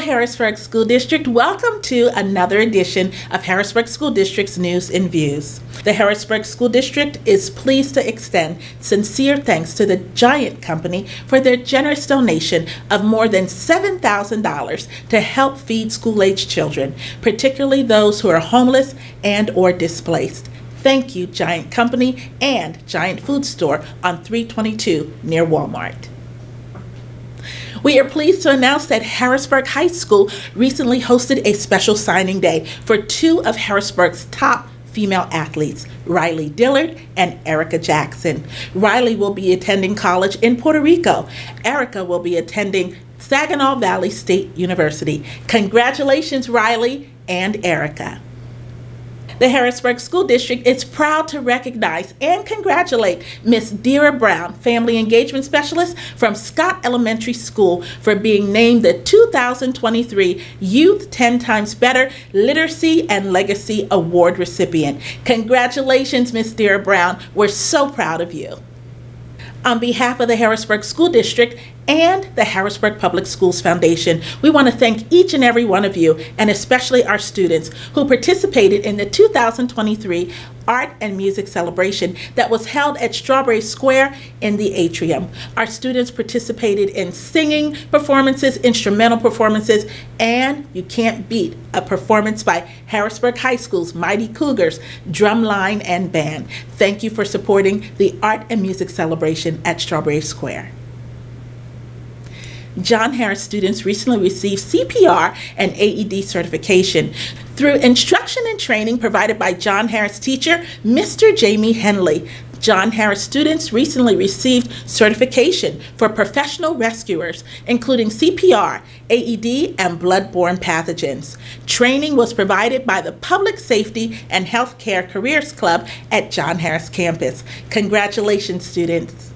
Harrisburg School District. Welcome to another edition of Harrisburg School District's News and Views. The Harrisburg School District is pleased to extend sincere thanks to the Giant Company for their generous donation of more than $7,000 to help feed school-aged children, particularly those who are homeless and or displaced. Thank you, Giant Company and Giant Food Store on 322 near Walmart. We are pleased to announce that Harrisburg High School recently hosted a special signing day for two of Harrisburg's top female athletes, Riley Dillard and Erica Jackson. Riley will be attending college in Puerto Rico. Erica will be attending Saginaw Valley State University. Congratulations, Riley and Erica. The Harrisburg School District is proud to recognize and congratulate Miss Dira Brown, Family Engagement Specialist from Scott Elementary School, for being named the 2023 Youth 10 Times Better Literacy and Legacy Award recipient. Congratulations, Miss Dira Brown. We're so proud of you. On behalf of the Harrisburg School District and the Harrisburg Public Schools Foundation, we want to thank each and every one of you, and especially our students who participated in the 2023 Art and Music Celebration that was held at Strawberry Square in the atrium. Our students participated in singing performances, instrumental performances, and you can't beat a performance by Harrisburg High School's Mighty Cougars drumline and band. Thank you for supporting the Art and Music Celebration at Strawberry Square. John Harris students recently received CPR and AED certification through instruction and training provided by John Harris teacher, Mr. Jamie Henley. John Harris students recently received certification for professional rescuers, including CPR, AED, and bloodborne pathogens. Training was provided by the Public Safety and Healthcare Careers Club at John Harris campus. Congratulations, students.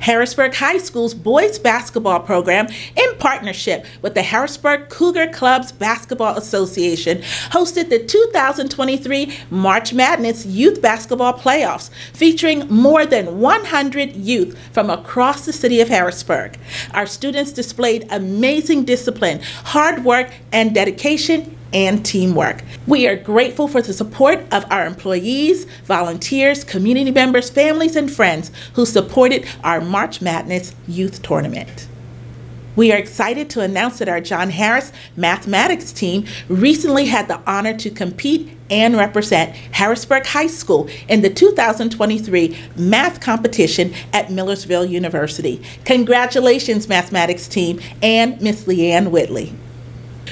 Harrisburg High School's boys basketball program, in partnership with the Harrisburg Cougar Clubs Basketball Association, hosted the 2023 March Madness Youth Basketball Playoffs, featuring more than 100 youth from across the city of Harrisburg. Our students displayed amazing discipline, hard work, and dedication and teamwork. We are grateful for the support of our employees, volunteers, community members, families, and friends who supported our March Madness Youth Tournament. We are excited to announce that our John Harris mathematics team recently had the honor to compete and represent Harrisburg High School in the 2023 math competition at Millersville University. Congratulations, mathematics team, and Miss Leanne Whitley.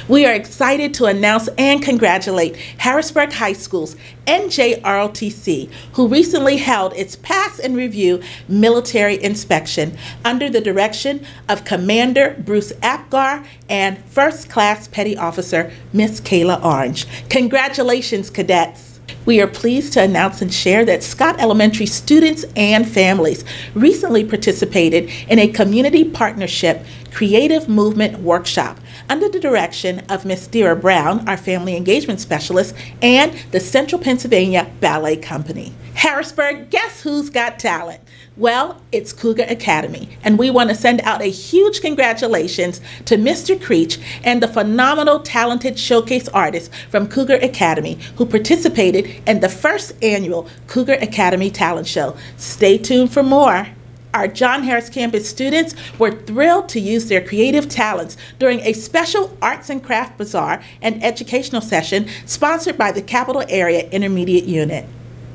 We are excited to announce and congratulate Harrisburg High School's NJROTC, who recently held its Pass and Review military inspection under the direction of Commander Bruce Apgar and First Class Petty Officer Miss Kayla Orange. Congratulations, cadets! We are pleased to announce and share that Scott Elementary students and families recently participated in a community partnership creative movement workshop under the direction of Miss Dira Brown, our family engagement specialist, and the Central Pennsylvania Ballet Company. Harrisburg, guess who's got talent? Well, it's Cougar Academy, and we want to send out a huge congratulations to Mr. Creech and the phenomenal talented showcase artists from Cougar Academy who participated in the first annual Cougar Academy Talent Show. Stay tuned for more. Our John Harris campus students were thrilled to use their creative talents during a special arts and craft bazaar and educational session sponsored by the Capital Area Intermediate Unit.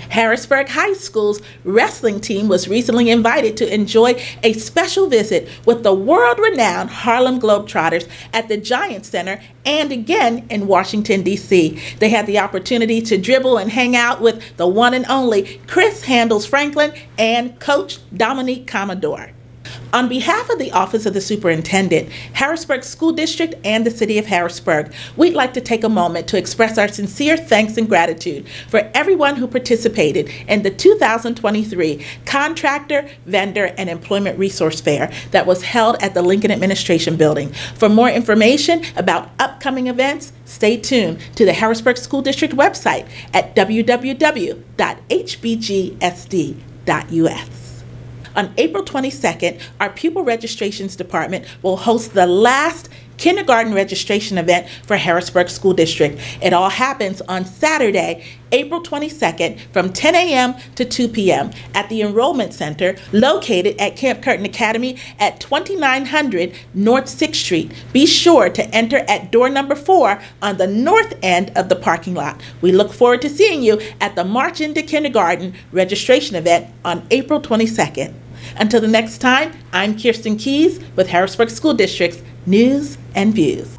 Harrisburg High School's wrestling team was recently invited to enjoy a special visit with the world renowned Harlem Globetrotters at the Giant Center and again in Washington, D.C. They had the opportunity to dribble and hang out with the one and only Chris Handles Franklin and Coach Dominique Commodore. On behalf of the Office of the Superintendent, Harrisburg School District, and the City of Harrisburg, we'd like to take a moment to express our sincere thanks and gratitude for everyone who participated in the 2023 Contractor, Vendor, and Employment Resource Fair that was held at the Lincoln Administration Building. For more information about upcoming events, stay tuned to the Harrisburg School District website at www.hbgsd.us. On April 22nd, our Pupil Registrations Department will host the last kindergarten registration event for Harrisburg School District. It all happens on Saturday, April 22nd from 10 a.m. to 2 p.m. at the Enrollment Center located at Camp Curtin Academy at 2900 North 6th Street. Be sure to enter at door number four on the north end of the parking lot. We look forward to seeing you at the March into Kindergarten registration event on April 22nd. Until the next time, I'm Kirsten Keys with Harrisburg School District's News and Views.